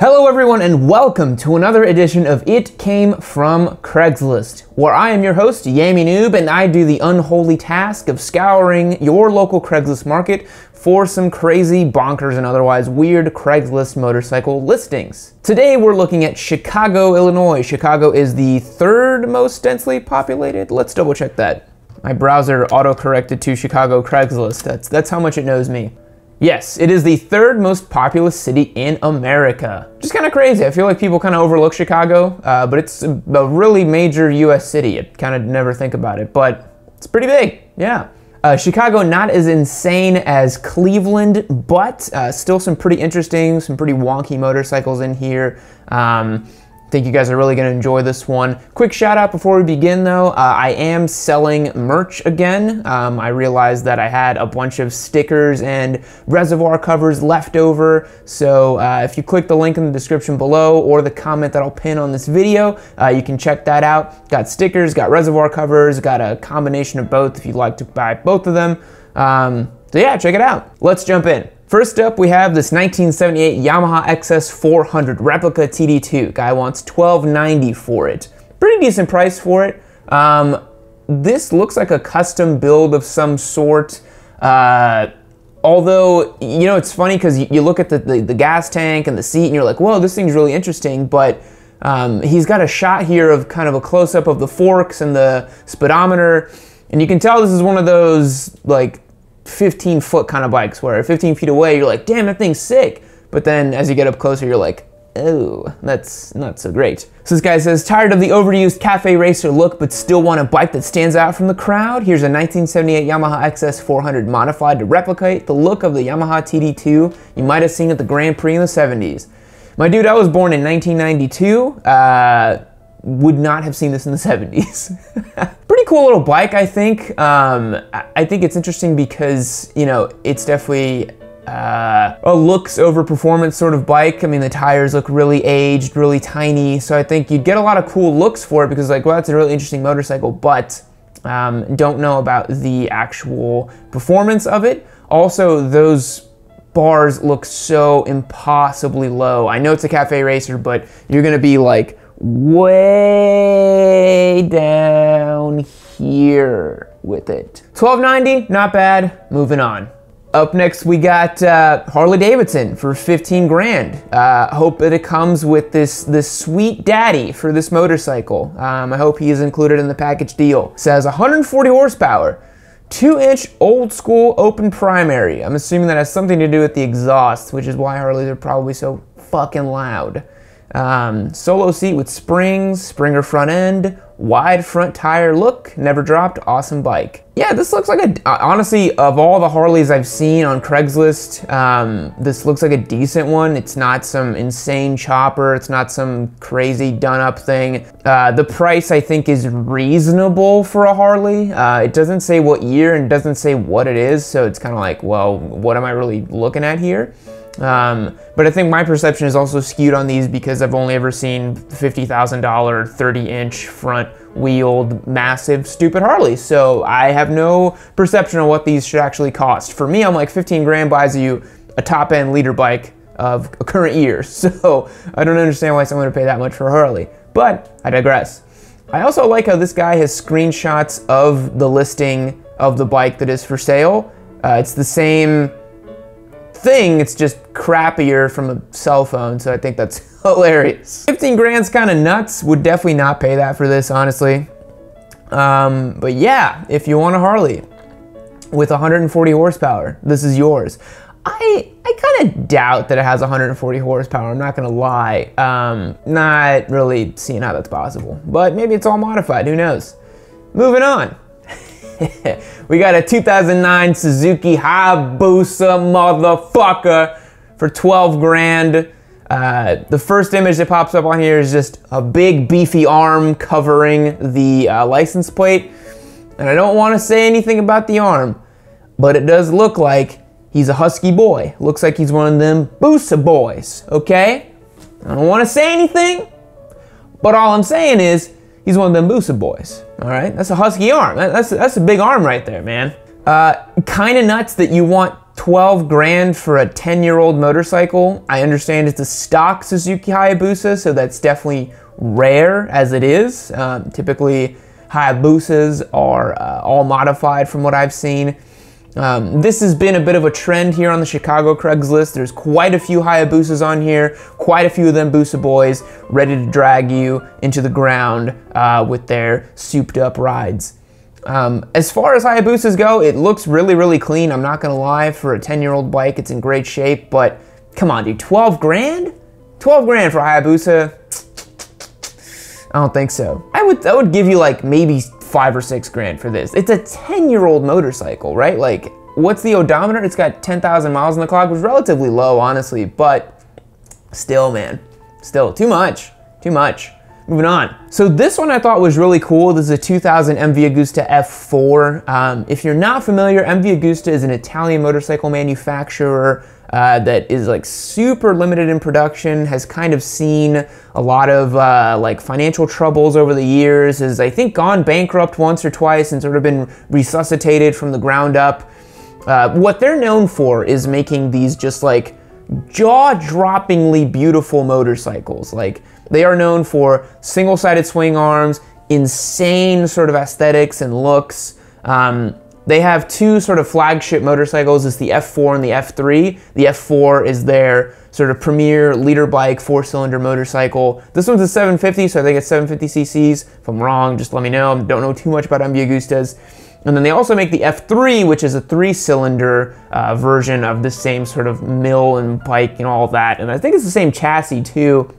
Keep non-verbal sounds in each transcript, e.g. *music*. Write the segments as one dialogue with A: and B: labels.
A: Hello, everyone, and welcome to another edition of It Came From Craigslist, where I am your host, Yammie Noob, and I do the unholy task of scouring your local Craigslist market for some crazy, bonkers, and otherwise weird Craigslist motorcycle listings. Today, we're looking at Chicago, Illinois. Chicago is the third most densely populated. Let's double check that. My browser auto-corrected to Chicago Craigslist. That's, that's how much it knows me. Yes, it is the third most populous city in America. Just kind of crazy. I feel like people kind of overlook Chicago, uh, but it's a, a, really major US city. You kind of never think about it, but it's pretty big, yeah. Uh, Chicago not as insane as Cleveland, but uh, still some pretty interesting, some pretty wonky motorcycles in here. Um, think you guys are really going to enjoy this one. Quick shout out before we begin though, uh, I am selling merch again. Um, I realized that I had a bunch of stickers and reservoir covers left over. So uh, if you click the link in the description below or the comment that I'll pin on this video, uh, you can check that out. Got stickers, got reservoir covers, got a combination of both if you'd like to buy both of them. Um, so yeah, check it out. Let's jump in. First up, we have this 1978 Yamaha XS 400 replica TD2. Guy wants 1290 for it. Pretty decent price for it. Um, this looks like a custom build of some sort. Uh, although, you know, it's funny because you, you, look at the, the, the, gas tank and the seat and you're like, whoa, this thing's really interesting. But um, he's got a shot here of kind of a close up of the forks and the speedometer. And you can tell this is one of those, like, 15 foot kind of bikes where 15 feet away you're like, damn, that thing's sick. But then as you get up closer, you're like, oh, that's not so great. So this guy says, tired of the overused cafe racer look, but still want a bike that stands out from the crowd? Here's a 1978 Yamaha XS 400 modified to replicate the look of the Yamaha TD2 you might have seen at the Grand Prix in the 70s. My dude, I was born in 1992. Uh, would not have seen this in the *laughs* 70s. Pretty cool little bike, I think. Um, I think it's interesting because, you know, it's definitely uh, a looks over performance sort of bike. I mean, the tires look really aged, really tiny. So I think you'd get a lot of cool looks for it because like, well, that's a really interesting motorcycle, but um, don't know about the actual performance of it. Also, those bars look so impossibly low. I know it's a cafe racer, but you're gonna be like way down here with it. 1290, not bad, moving on. Up next, we got uh, Harley Davidson for 15 grand. Uh, hope that it comes with this, this sweet daddy for this motorcycle. Um, I hope he is included in the package deal. Says 140 horsepower, two inch old school open primary. I'm assuming that has something to do with the exhaust, which is why Harleys are probably so fucking loud. Um, solo seat with springs, Springer front end, wide front tire look, never dropped, awesome bike. Yeah, this looks like a, uh, honestly, of all the Harleys I've seen on Craigslist, um, this looks like a decent one. It's not some insane chopper. It's not some crazy done up thing. Uh, the price I think is reasonable for a Harley. Uh, it doesn't say what year and doesn't say what it is. So it's kind of like, well, what am I really looking at here? Um, but I think my perception is also skewed on these because I've only ever seen $50,000 30 inch front wheeled massive stupid Harleys. So I have no perception of what these should actually cost. For me, I'm like 15 grand buys you a top end liter bike of a current year. *laughs* So I don't understand why someone would pay that much for a Harley. But I digress. I also like how this guy has screenshots of the listing of the bike that is for sale. Uh, it's the same thing, it's just crappier from a cell phone, so I think that's *laughs* hilarious. 15 grand's kind of nuts, would definitely not pay that for this, honestly. Um, but yeah, if you want a Harley with 140 horsepower, this is yours. I, I kind of doubt that it has 140 horsepower, I'm not gonna lie. Um, not really seeing how that's possible, but maybe it's all modified, who knows? Moving on. *laughs* we got a 2009 Suzuki Hayabusa motherfucker for 12 grand. Uh, the first image that pops up on here is just a big beefy arm covering the uh, license plate. And I don't want to say anything about the arm, but it does look like he's a husky boy. Looks like he's one of them Busa boys, okay? I don't want to say anything, but all I'm saying is He's one of them Busa boys. All right, that's a husky arm. That's that's a big arm right there, man. Uh, kind of nuts that you want 12 grand for a 10 year old motorcycle. I understand it's a stock Suzuki Hayabusa, so that's definitely rare as it is. Um, typically, Hayabusas are uh, all modified from what I've seen. Um, this has been a bit of a trend here on the Chicago Craigslist. There's quite a few Hayabusas on here, quite a few of them Busa boys ready to drag you into the ground uh, with their souped up rides. Um, as far as Hayabusas go, it looks really, really clean. I'm not gonna lie, for a 10 year old bike, it's in great shape, but come on, dude, 12 grand? 12 grand for Hayabusa? I don't think so. I would, I would give you like maybe five or six grand for this. It's a 10 year old motorcycle, right? Like, what's the odometer? It's got 10,000 miles on the clock, which is relatively low, honestly, but still, man, still too much, too much. Moving on. So this one I thought was really cool. This is a 2000 MV Agusta F4. Um, if you're not familiar, MV Agusta is an Italian motorcycle manufacturer uh, that is like super limited in production, has kind of seen a lot of uh, like financial troubles over the years, has I think gone bankrupt once or twice and sort of been resuscitated from the ground up. Uh, what they're known for is making these just like jaw-droppingly beautiful motorcycles. Like they are known for single-sided swing arms, insane sort of aesthetics and looks. Um, they have two sort of flagship motorcycles. It's the F4 and the F3. The F4 is their sort of premier liter bike four-cylinder motorcycle. This one's a 750, so I think it's 750 cc's. If I'm wrong, just let me know. I don't know too much about MV Agustas. And then they also make the F3, which is a three-cylinder uh, version of the same sort of mill and bike and all that. And I think it's the same chassis too,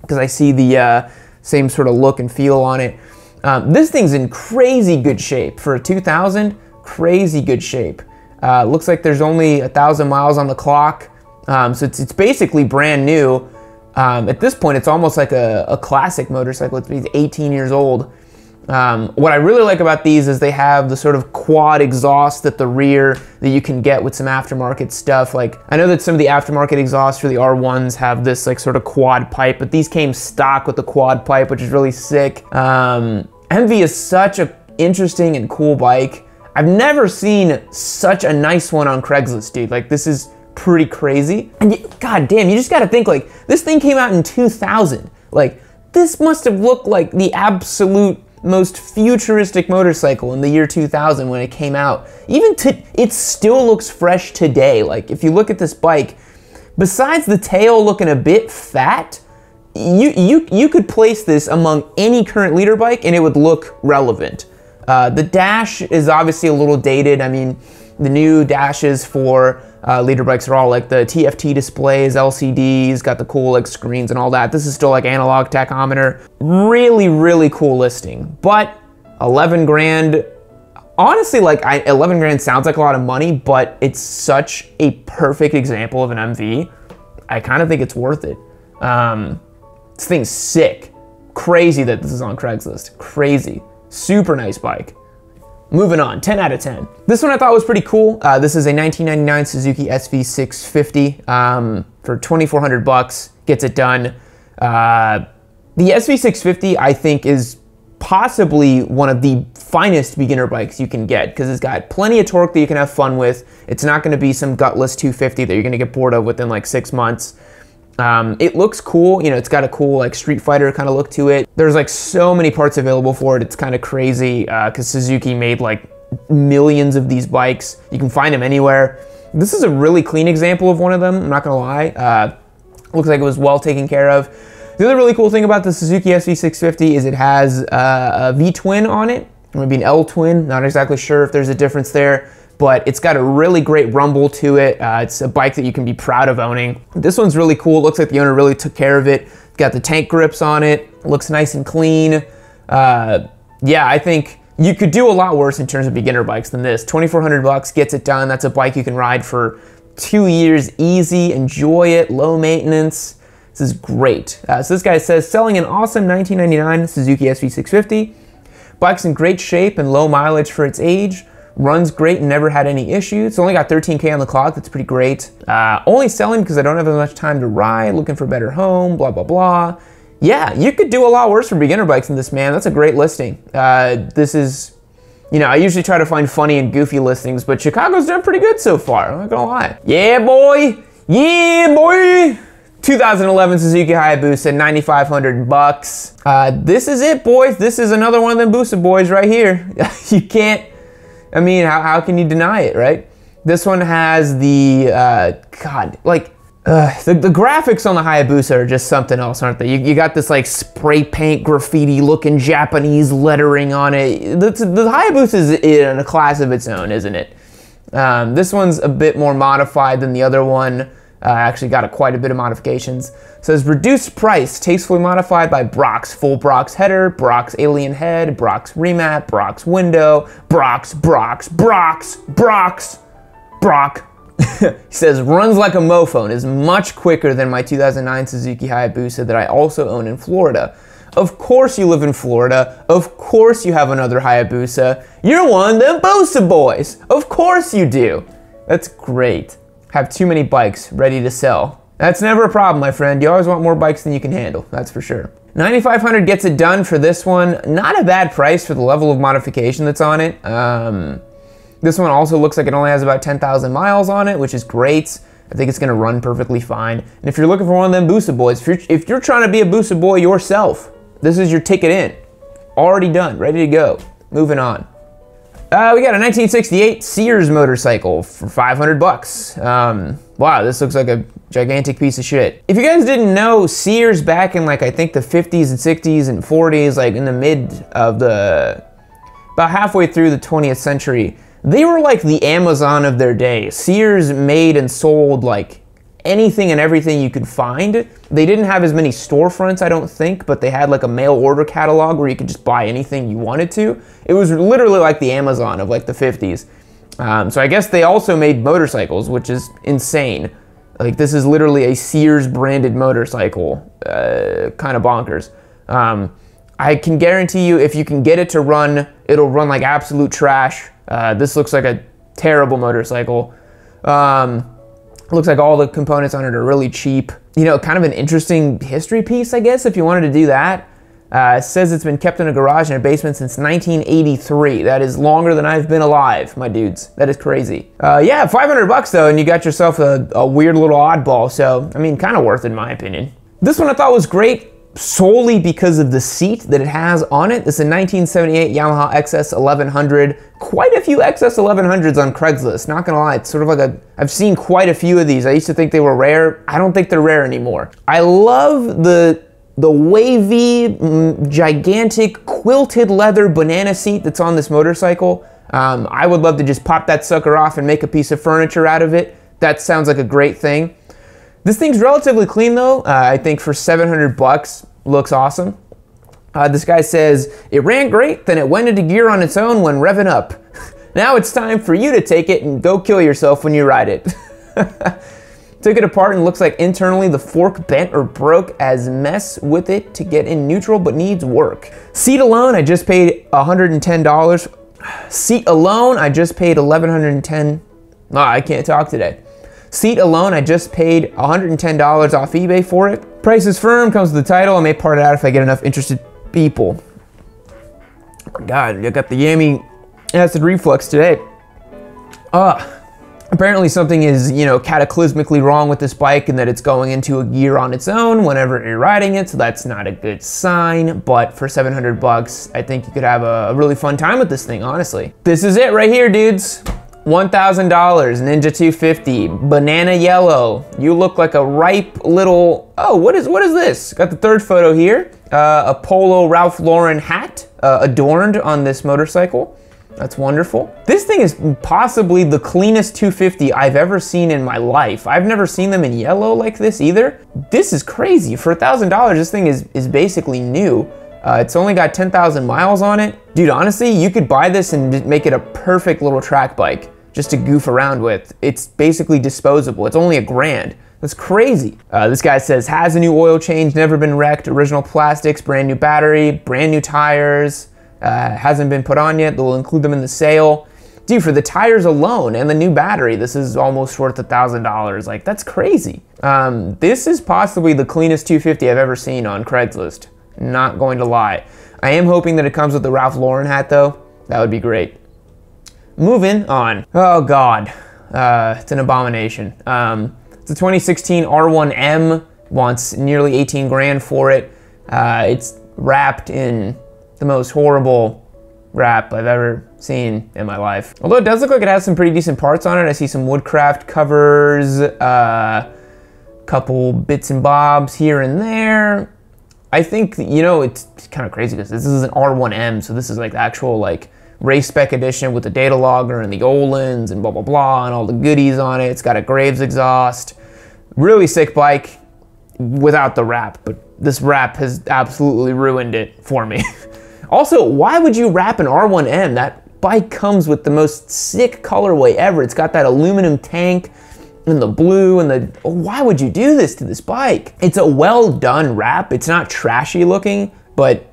A: because I see the uh, same sort of look and feel on it. Um, this thing's in crazy good shape for a 2000 crazy good shape. Uh, looks like there's only a thousand miles on the clock, um, so it's, it's basically brand new. Um, at this point, it's almost like a, a classic motorcycle. It's 18 years old. Um, what I really like about these is they have the sort of quad exhaust at the rear that you can get with some aftermarket stuff. Like I know that some of the aftermarket exhausts for the R1s have this like sort of quad pipe, but these came stock with the quad pipe, which is really sick. Um, MV is such a interesting and cool bike. I've never seen such a nice one on Craigslist, dude. Like this is pretty crazy. And you, god damn, you just gotta think like this thing came out in 2000. Like this must have looked like the absolute most futuristic motorcycle in the year 2000 when it came out. Even to, it still looks fresh today. Like if you look at this bike, besides the tail looking a bit fat, you you you could place this among any current liter bike and it would look relevant. Uh, the dash is obviously a little dated. I mean, the new dashes for uh, liter bikes are all like the TFT displays, LCDs, got the cool like screens and all that. This is still like analog tachometer. Really, really cool listing. But 11 grand, honestly, like I, 11 grand sounds like a lot of money, but it's such a perfect example of an MV. I kind of think it's worth it. Um, this thing's sick. Crazy that this is on Craigslist. Crazy. Super nice bike. Moving on, 10 out of 10. This one I thought was pretty cool. Uh, this is a 1999 Suzuki SV650 um, for 2,400 bucks. Gets it done. Uh, the SV650 I think is possibly one of the finest beginner bikes you can get because it's got plenty of torque that you can have fun with. It's not going to be some gutless 250 that you're going to get bored of within like six months. Um, it looks cool, you know, it's got a cool like Street Fighter kind of look to it. There's like so many parts available for it. It's kind of crazy because uh, Suzuki made like millions of these bikes. You can find them anywhere. This is a really clean example of one of them, I'm not gonna lie. Uh, looks like it was well taken care of. The other really cool thing about the Suzuki SV650 is it has uh, a V-twin on it, maybe an L-twin, not exactly sure if there's a difference there but it's got a really great rumble to it. Uh, it's a bike that you can be proud of owning. This one's really cool. Looks like the owner really took care of it. Got the tank grips on it. it looks nice and clean. Uh, yeah, I think you could do a lot worse in terms of beginner bikes than this. 2,400 bucks gets it done. That's a bike you can ride for two years easy, enjoy it, low maintenance. This is great. Uh, so this guy says, selling an awesome 1999 Suzuki SV650. Bike's in great shape and low mileage for its age. Runs great and never had any issues. It's only got 13K on the clock, that's pretty great. Uh, only selling because I don't have as much time to ride, looking for a better home, blah, blah, blah. Yeah, you could do a lot worse for beginner bikes than this, man. That's a great listing. Uh, this is You know, I usually try to find funny and goofy listings, but Chicago's done pretty good so far. I'm not gonna lie. Yeah, boy. Yeah, boy. 2011 Suzuki Hayabusa, 9,500 bucks. Uh, this is it, boys. This is another one of them Busa boys right here. *laughs* you can't, I mean, how, how can you deny it, right? This one has the, uh, God, like, uh, the, the graphics on the Hayabusa are just something else, aren't they? You, you got this like spray paint graffiti looking Japanese lettering on it. The, the Hayabusa is in a class of its own, isn't it? Um, this one's a bit more modified than the other one. Uh, actually got a, quite a bit of modifications. It says reduced price, tastefully modified by Brock's full Brock's header, Brock's alien head, Brock's remap, Brock's window, Brock's, Brock's, Brock's, Brock's, Brock. *laughs* he says runs like a mofo and is much quicker than my 2009 Suzuki Hayabusa that I also own in Florida. Of course you live in Florida. Of course you have another Hayabusa. You're one of them Busa boys. Of course you do. That's great have too many bikes ready to sell. That's never a problem, my friend. You always want more bikes than you can handle, that's for sure. 9500 gets it done for this one. Not a bad price for the level of modification that's on it. Um, this one also looks like it only has about 10,000 miles on it, which is great. I think it's gonna run perfectly fine. And if you're looking for one of them Busa boys, if you're, if you're trying to be a Busa boy yourself, this is your ticket in. Already done, ready to go. Moving on. Uh, we got a 1968 Sears motorcycle for 500 bucks. Um, wow, this looks like a gigantic piece of shit. If you guys didn't know, Sears back in like I think the 50s and 60s and 40s, like in the mid of the, about halfway through the 20th century, they were like the Amazon of their day. Sears made and sold like anything and everything you could find. They didn't have as many storefronts, I don't think, but they had like a mail order catalog where you could just buy anything you wanted to. It was literally like the Amazon of like the 50s. Um, so I guess they also made motorcycles, which is insane. Like this is literally a Sears branded motorcycle, uh, kind of bonkers. Um, I can guarantee you, if you can get it to run, it'll run like absolute trash. Uh, this looks like a terrible motorcycle. Um, Looks like all the components on it are really cheap. You know, kind of an interesting history piece, I guess, if you wanted to do that. Uh, says it's been kept in a garage in a basement since 1983. That is longer than I've been alive, my dudes. That is crazy. Uh, yeah, 500 bucks though, and you got yourself a, a weird little oddball. So, I mean, kind of worth it in my opinion. This one I thought was great solely because of the seat that it has on it. This is a 1978 Yamaha XS 1100. Quite a few XS 1100s on Craigslist, not gonna lie. It's sort of like a, I've seen quite a few of these. I used to think they were rare. I don't think they're rare anymore. I love the the wavy, mm, gigantic, quilted leather banana seat that's on this motorcycle. Um, I would love to just pop that sucker off and make a piece of furniture out of it. That sounds like a great thing. This thing's relatively clean though. Uh, I think for 700 bucks, looks awesome. Uh, this guy says, it ran great, then it went into gear on its own when revving up. *laughs* now it's time for you to take it and go kill yourself when you ride it. *laughs* Took it apart and looks like internally the fork bent or broke as mess with it to get in neutral but needs work. Seat alone, I just paid $110. *sighs* Seat alone, I just paid 1110 Oh, I can't talk today. Seat alone, I just paid $110 off eBay for it. Price is firm, comes with the title. I may part it out if I get enough interested people. God, I got the yummy acid reflux today. Ah. Apparently something is, you know, cataclysmically wrong with this bike and that it's going into a gear on its own whenever you're riding it, so that's not a good sign, but for 700 bucks, I think you could have a really fun time with this thing, honestly. This is it right here, dudes. $1,000, Ninja 250, banana yellow. You look like a ripe little, oh, what is what is this? Got the third photo here. Uh, a polo Ralph Lauren hat uh, adorned on this motorcycle. That's wonderful. This thing is possibly the cleanest 250 I've ever seen in my life. I've never seen them in yellow like this either. This is crazy. For $1,000, this thing is, is basically new. Uh, it's only got 10,000 miles on it. Dude, honestly, you could buy this and make it a perfect little track bike just to goof around with. It's basically disposable. It's only a grand. That's crazy. Uh, this guy says, has a new oil change, never been wrecked, original plastics, brand new battery, brand new tires, uh, hasn't been put on yet. They'll include them in the sale. Dude, for the tires alone and the new battery, this is almost worth a thousand dollars. Like, that's crazy. Um, this is possibly the cleanest 250 I've ever seen on Craigslist. Not going to lie. I am hoping that it comes with the Ralph Lauren hat though. That would be great. Moving on. Oh God, uh, it's an abomination. Um, it's a 2016 R1M. Wants nearly 18 grand for it. Uh, it's wrapped in the most horrible wrap I've ever seen in my life. Although it does look like it has some pretty decent parts on it. I see some woodcraft covers, a uh, couple bits and bobs here and there. I think, you know, it's kind of crazy because this is an R1M, so this is like the actual like race spec edition with the data logger and the Öhlins and blah, blah, blah, and all the goodies on it. It's got a Graves exhaust. Really sick bike without the wrap, but this wrap has absolutely ruined it for me. *laughs* also, why would you wrap an R1M? That bike comes with the most sick colorway ever. It's got that aluminum tank and the blue and the, why would you do this to this bike? It's a well done wrap. It's not trashy looking, but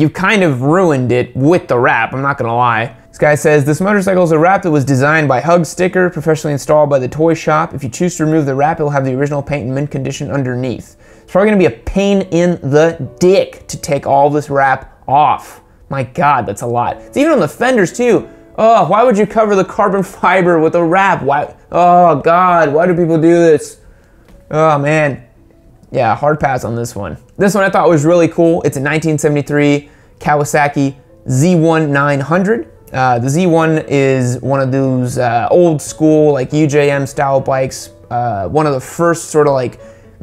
A: you kind of ruined it with the wrap, I'm not gonna lie. This guy says, this motorcycle is a wrap that was designed by Hug Sticker, professionally installed by the toy shop. If you choose to remove the wrap, it'll have the original paint in mint condition underneath. It's probably gonna be a pain in the dick to take all this wrap off. My God, that's a lot. It's even on the fenders too. Oh, why would you cover the carbon fiber with a wrap? Why? Oh God, why do people do this? Oh man. Yeah, hard pass on this one. This one I thought was really cool. It's a 1973 Kawasaki Z1900. Uh, the Z1 is one of those uh, old school like UJM style bikes. Uh, one of the first sort of like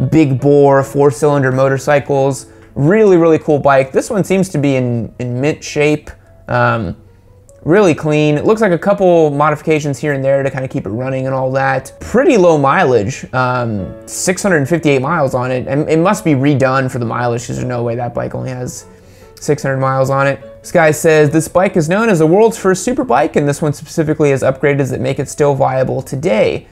A: big bore four cylinder motorcycles. Really, really cool bike. This one seems to be in, in mint shape. Um, really clean. It looks like a couple modifications here and there to kind of keep it running and all that. Pretty low mileage, um, 658 miles on it. And it must be redone for the mileage because there's no way that bike only has 600 miles on it. This guy says, this bike is known as the world's first super bike and this one specifically has upgrades that make it still viable today.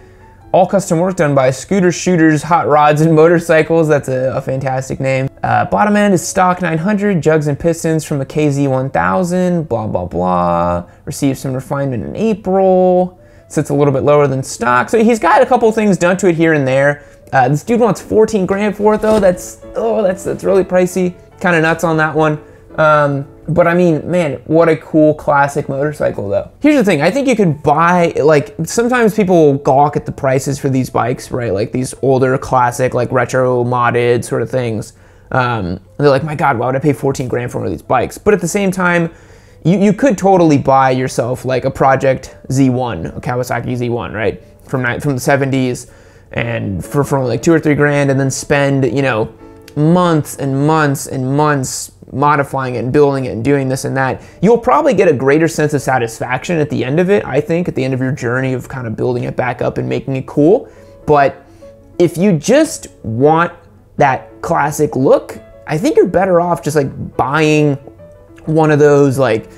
A: All custom work done by Scooter Shooters, Hot Rods, and Motorcycles. That's a, a fantastic name. Uh, bottom end is stock 900, jugs and pistons from a KZ1000, blah, blah, blah. Received some refinement in April. Sits a little bit lower than stock. So he's got a couple things done to it here and there. Uh, this dude wants 14 grand for it though. That's, oh, that's, that's really pricey. Kind of nuts on that one. Um, but I mean, man, what a cool classic motorcycle though. Here's the thing, I think you could buy, like, sometimes people gawk at the prices for these bikes, right? Like these older classic, like retro modded sort of things. Um, they're like, my God, why would I pay 14 grand for one of these bikes? But at the same time, you, you could totally buy yourself like a Project Z1, a Kawasaki Z1, right? From, from the 70s and for, for like two or three grand and then spend, you know, months and months and months modifying it and building it and doing this and that, you'll probably get a greater sense of satisfaction at the end of it, I think, at the end of your journey of kind of building it back up and making it cool. But if you just want that classic look, I think you're better off just like buying one of those like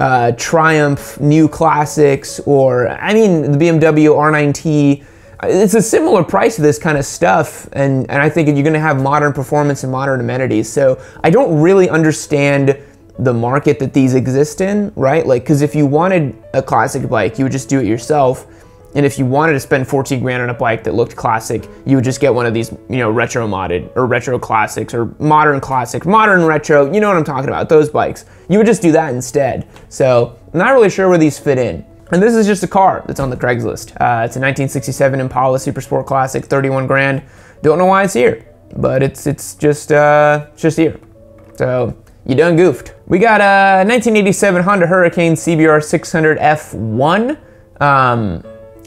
A: uh, Triumph new classics or I mean the BMW R9T it's a similar price to this kind of stuff, and, and I think you're gonna have modern performance and modern amenities. So I don't really understand the market that these exist in, right? Like, because if you wanted a classic bike, you would just do it yourself. And if you wanted to spend 14 grand on a bike that looked classic, you would just get one of these, you know, retro modded or retro classics or modern classic, modern retro, you know what I'm talking about, those bikes. You would just do that instead. So I'm not really sure where these fit in. And this is just a car that's on the Craigslist. Uh, it's a 1967 Impala Super Sport Classic, 31 grand. Don't know why it's here, but it's it's just uh, just here. So you done goofed. We got a 1987 Honda Hurricane CBR 600 F1. Um,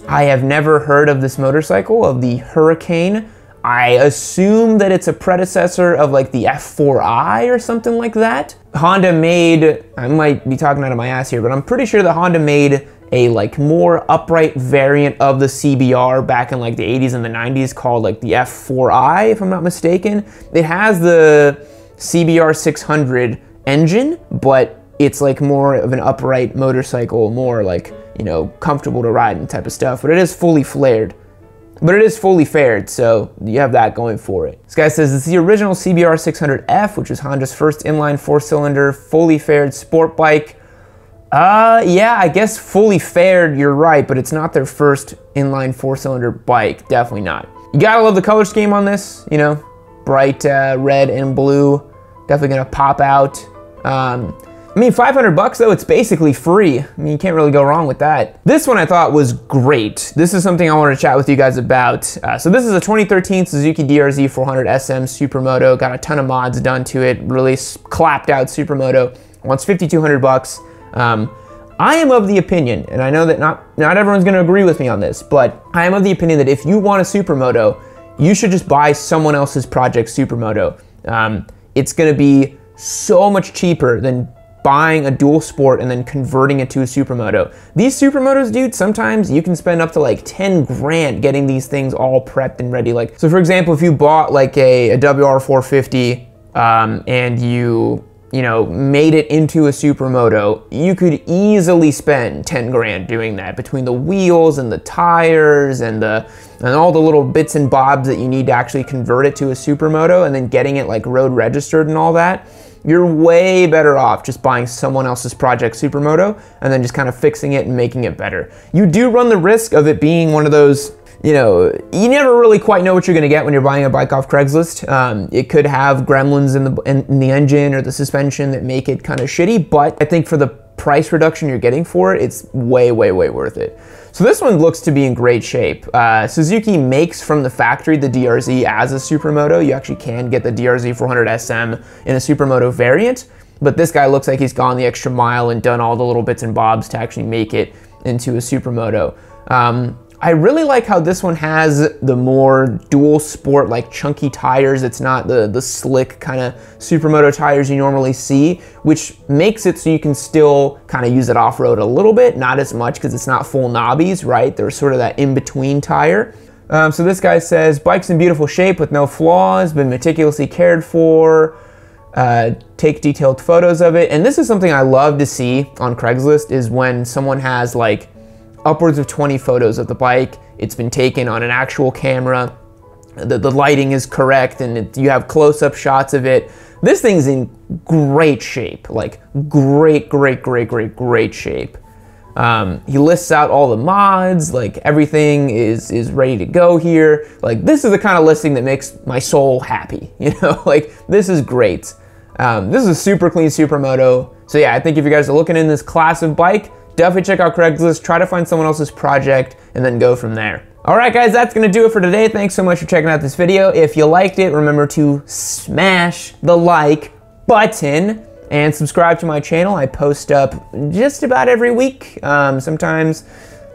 A: I have never heard of this motorcycle, of the Hurricane. I assume that it's a predecessor of like the F4i or something like that. Honda made, I might be talking out of my ass here, but I'm pretty sure that Honda made a like more upright variant of the CBR back in like the 80s and the 90s called like the F4i, if I'm not mistaken. It has the CBR 600 engine, but it's like more of an upright motorcycle, more like, you know, comfortable to ride and type of stuff, but it is fully flared. But it is fully faired, so you have that going for it. This guy says it's the original CBR 600F, which was Honda's first inline four-cylinder, fully faired sport bike. Uh, yeah, I guess fully faired, you're right, but it's not their first inline four-cylinder bike. Definitely not. You gotta love the color scheme on this, you know, bright uh, red and blue. Definitely gonna pop out. Um, I mean, 500 bucks though, it's basically free. I mean, you can't really go wrong with that. This one I thought was great. This is something I wanted to chat with you guys about. Uh, so this is a 2013 Suzuki DRZ 400 SM Supermoto. Got a ton of mods done to it. Really clapped out Supermoto. Wants 5,200 bucks. Um, I am of the opinion, and I know that not, not everyone's gonna agree with me on this, but I am of the opinion that if you want a Supermoto, you should just buy someone else's project Supermoto. Um, it's gonna be so much cheaper than buying a dual sport and then converting it to a supermoto. These supermotos, dude, sometimes you can spend up to like 10 grand getting these things all prepped and ready. Like, so for example, if you bought like a, a WR450 um, and you you know, made it into a supermoto, you could easily spend 10 grand doing that between the wheels and the tires and the and all the little bits and bobs that you need to actually convert it to a supermoto and then getting it like road registered and all that you're way better off just buying someone else's project supermoto and then just kind of fixing it and making it better. You do run the risk of it being one of those you know, you never really quite know what you're going to get when you're buying a bike off Craigslist. Um, it could have gremlins in the in the engine or the suspension that make it kind of shitty, but I think for the price reduction you're getting for it, it's way, way, way worth it. So this one looks to be in great shape. Uh, Suzuki makes from the factory the DRZ as a Supermoto. You actually can get the DRZ 400 SM in a Supermoto variant, but this guy looks like he's gone the extra mile and done all the little bits and bobs to actually make it into a Supermoto. Um, I really like how this one has the more dual sport, like chunky tires. It's not the, the slick kind of supermoto tires you normally see, which makes it so you can still kind of use it off-road a little bit, not as much because it's not full knobbies, right? There's sort of that in-between tire. Um, so this guy says, bike's in beautiful shape with no flaws, been meticulously cared for, uh, take detailed photos of it. And this is something I love to see on Craigslist is when someone has like upwards of 20 photos of the bike. It's been taken on an actual camera. The, the lighting is correct and it, you have close-up shots of it. This thing's in great shape, like great, great, great, great, great shape. Um, he lists out all the mods, like everything is is ready to go here. Like this is the kind of listing that makes my soul happy. *laughs* You know, like this is great. Um, this is a super clean supermoto. So yeah, I think if you guys are looking in this class of bike, definitely check out Craigslist, try to find someone else's project, and then go from there. All right, guys, that's gonna do it for today. Thanks so much for checking out this video. If you liked it, remember to smash the like button and subscribe to my channel. I post up just about every week. Um, sometimes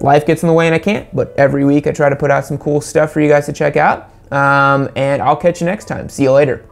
A: life gets in the way and I can't, but every week I try to put out some cool stuff for you guys to check out. Um, and I'll catch you next time. See you later.